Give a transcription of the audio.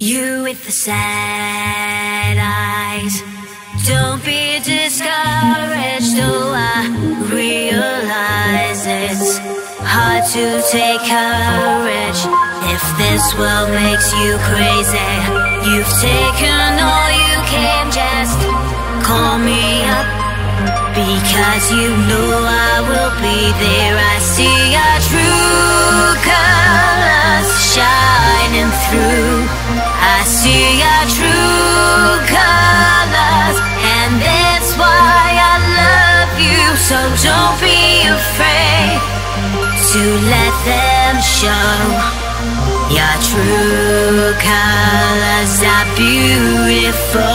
the sad eyes. Don't be discouraged, though I realize it's hard to take courage. If this world makes you crazy, you've taken all you can, just call me up. Because you know I will be there. I see your true colors shining through. I see your true colors, and that's why I love you. So don't be afraid to let them show. Your true colors are beautiful.